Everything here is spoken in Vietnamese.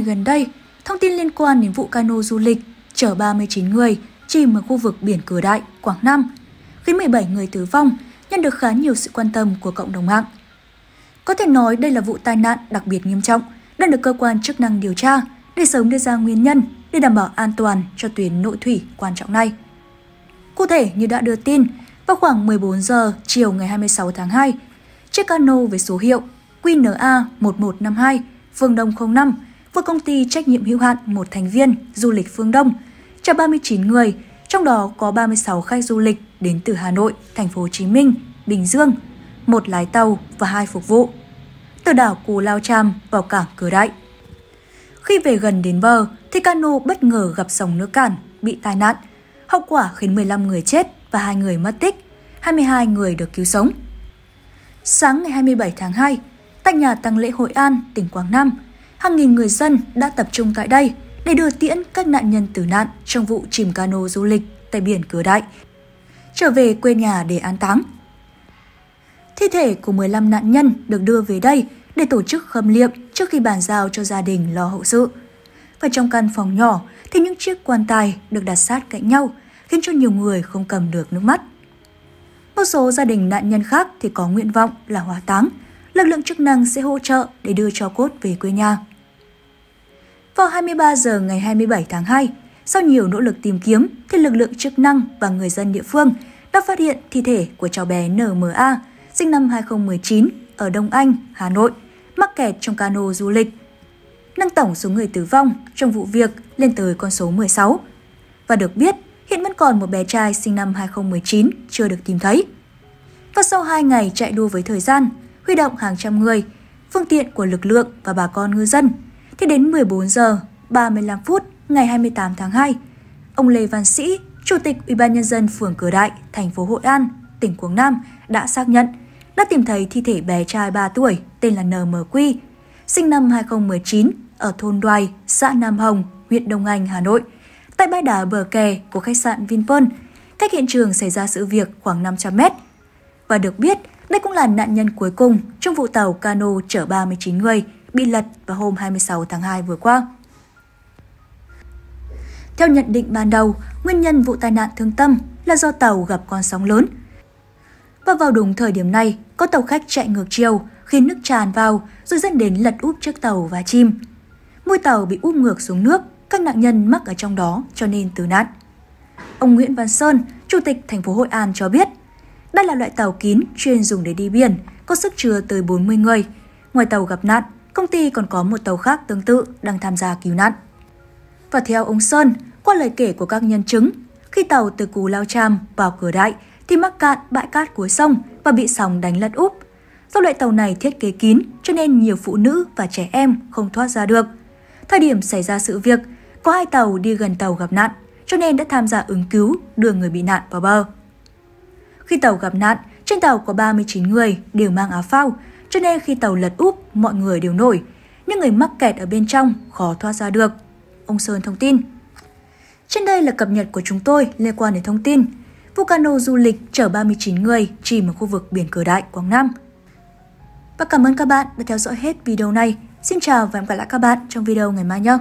ngày gần đây, thông tin liên quan đến vụ cano du lịch chở 39 người chìm ở khu vực biển Cửa Đại, Quảng Nam, khiến 17 người tử vong, nhận được khá nhiều sự quan tâm của cộng đồng mạng. Có thể nói đây là vụ tai nạn đặc biệt nghiêm trọng, đang được cơ quan chức năng điều tra để sớm đưa ra nguyên nhân để đảm bảo an toàn cho tuyến nội thủy quan trọng này. Cụ thể như đã đưa tin, vào khoảng 14 giờ chiều ngày 26 tháng 2, chiếc cano với số hiệu QNA 1152 Phương Đông 05 với công ty trách nhiệm hữu hạn một thành viên du lịch Phương Đông cho 39 người, trong đó có 36 khách du lịch đến từ Hà Nội, Thành phố Hồ Chí Minh, Bình Dương, một lái tàu và hai phục vụ. Từ đảo Cù Lao Cham vào cảng Cửa Đại. Khi về gần đến bờ thì cano bất ngờ gặp sóng nước cản, bị tai nạn. Hậu quả khiến 15 người chết và hai người mất tích, 22 người được cứu sống. Sáng ngày 27 tháng 2, tại nhà tăng lễ Hội An, tỉnh Quảng Nam, hàng nghìn người dân đã tập trung tại đây để đưa tiễn các nạn nhân tử nạn trong vụ chìm cano du lịch tại biển Cửa Đại, trở về quê nhà để an táng. Thi thể của 15 nạn nhân được đưa về đây để tổ chức khâm liệm trước khi bàn giao cho gia đình lo hậu sự. Và trong căn phòng nhỏ thì những chiếc quan tài được đặt sát cạnh nhau khiến cho nhiều người không cầm được nước mắt. Một số gia đình nạn nhân khác thì có nguyện vọng là hỏa táng, lực lượng chức năng sẽ hỗ trợ để đưa cho cốt về quê nhà. Vào 23 giờ ngày 27 tháng 2, sau nhiều nỗ lực tìm kiếm thì lực lượng chức năng và người dân địa phương đã phát hiện thi thể của cháu bé NMA, sinh năm 2019 ở Đông Anh, Hà Nội, mắc kẹt trong cano du lịch. Nâng tổng số người tử vong trong vụ việc lên tới con số 16. Và được biết, hiện vẫn còn một bé trai sinh năm 2019 chưa được tìm thấy. Và sau 2 ngày chạy đua với thời gian, huy động hàng trăm người, phương tiện của lực lượng và bà con ngư dân, thế đến 14 giờ 35 phút ngày 28 tháng 2, ông Lê Văn Sĩ, Chủ tịch Ủy ban nhân dân phường Cửa Đại, thành phố Hội An, tỉnh Quảng Nam đã xác nhận đã tìm thấy thi thể bé trai 3 tuổi tên là NMQ, sinh năm 2019 ở thôn Đoài, xã Nam Hồng, huyện Đông Anh, Hà Nội, tại bãi đá bờ kè của khách sạn Vinpearl, cách hiện trường xảy ra sự việc khoảng 500 mét. Và được biết, đây cũng là nạn nhân cuối cùng trong vụ tàu cano chở 39 người bị lật vào hôm 26 tháng 2 vừa qua. Theo nhận định ban đầu, nguyên nhân vụ tai nạn thương tâm là do tàu gặp con sóng lớn. Và vào đúng thời điểm này, có tàu khách chạy ngược chiều khiến nước tràn vào rồi dẫn đến lật úp chiếc tàu và chim. Môi tàu bị úp ngược xuống nước, các nạn nhân mắc ở trong đó cho nên tử nạn. Ông Nguyễn Văn Sơn, Chủ tịch thành phố Hội An cho biết, đây là loại tàu kín chuyên dùng để đi biển, có sức chứa tới 40 người. Ngoài tàu gặp nạn, công ty còn có một tàu khác tương tự đang tham gia cứu nạn. Và theo ông Sơn, qua lời kể của các nhân chứng, khi tàu từ Cù Lao Cham vào cửa đại thì mắc cạn bãi cát cuối sông và bị sóng đánh lật úp. Do loại tàu này thiết kế kín cho nên nhiều phụ nữ và trẻ em không thoát ra được. Thời điểm xảy ra sự việc, có hai tàu đi gần tàu gặp nạn cho nên đã tham gia ứng cứu đưa người bị nạn vào bờ. Khi tàu gặp nạn, trên tàu có 39 người đều mang áo phao, cho nên khi tàu lật úp, mọi người đều nổi. Nhưng người mắc kẹt ở bên trong khó thoát ra được. Ông Sơn thông tin. Trên đây là cập nhật của chúng tôi liên quan đến thông tin. Vụ cano du lịch chở 39 người chìm ở khu vực biển Cửa Đại, Quảng Nam. Và cảm ơn các bạn đã theo dõi hết video này. Xin chào và hẹn gặp lại các bạn trong video ngày mai nhé!